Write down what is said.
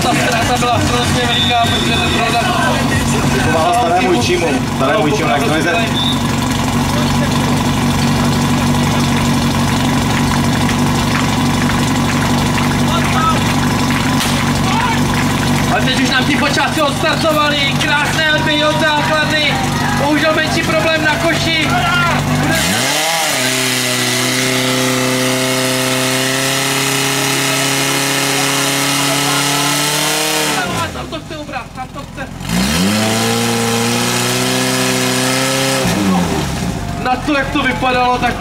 ta ztráta byla hrozně veliká, protože ten starému Ičimu, starému Ičimu, jak to je A teď už nám ti počátky odstartovali, krásné odběhy od základny, bohužel menší problém na koši. Na to, jak to vypadalo, tak